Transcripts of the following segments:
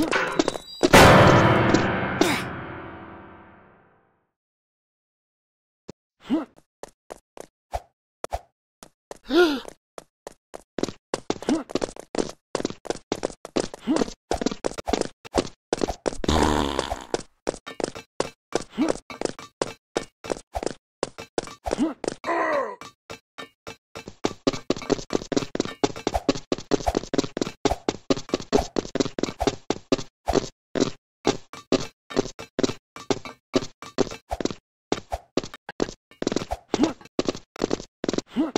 Huh? Huh?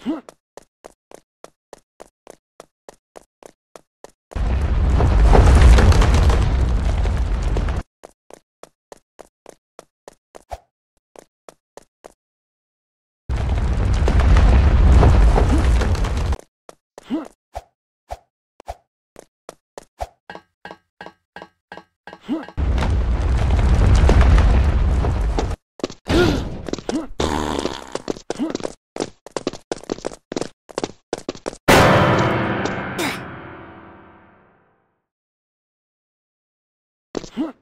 Huh. Huh.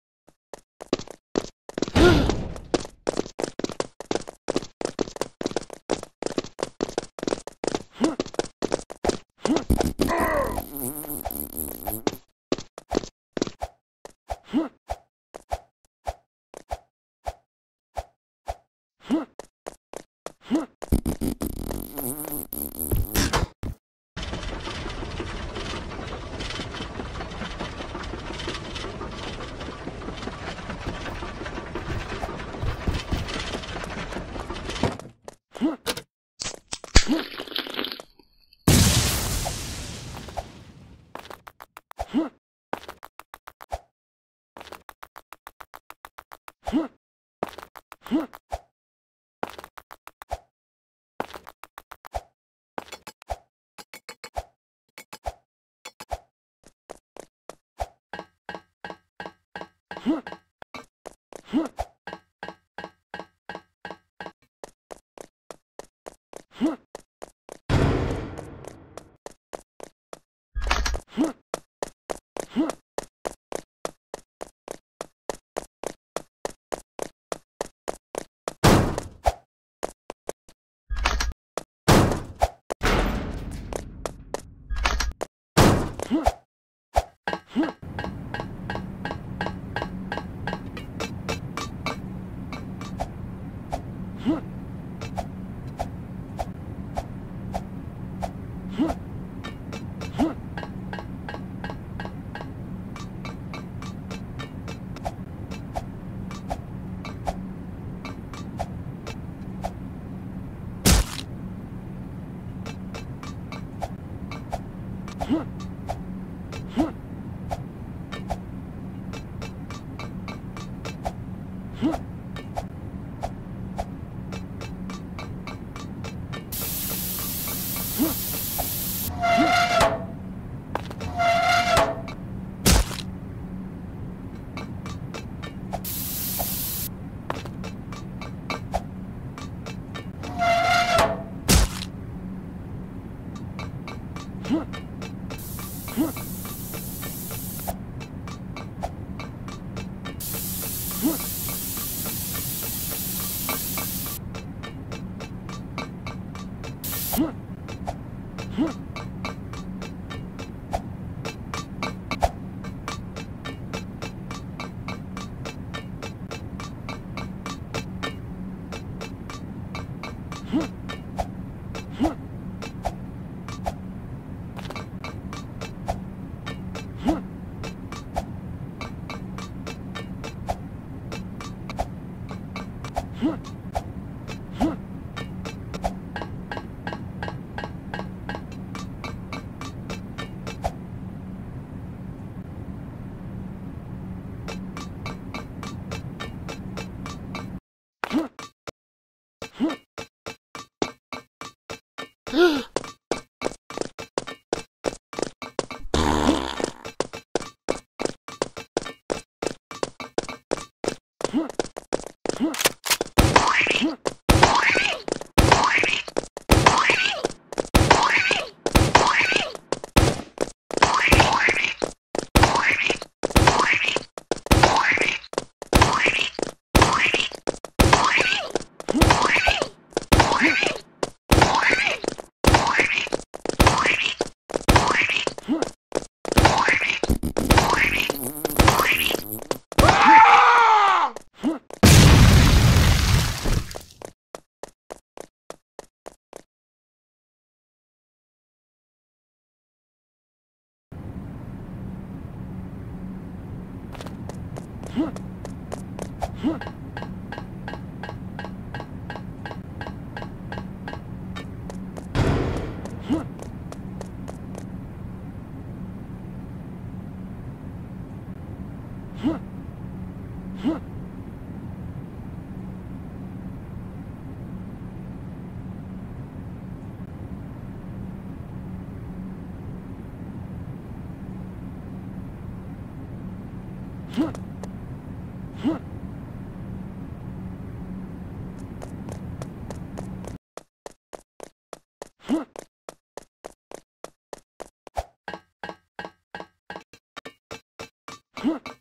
Huh? Huh? huh Huh. Huh? Ugh! Huh? Come on.